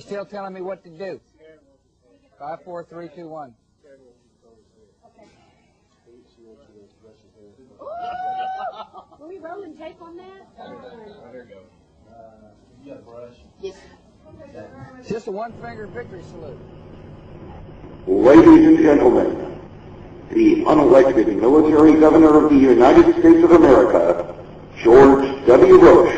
still telling me what to do. Five, four, three, two, one. Will we rolling tape on that? There You got a brush? Yes. Just a one-finger victory salute. Ladies and gentlemen, the unelected military governor of the United States of America, George W. Bush.